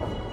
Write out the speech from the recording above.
you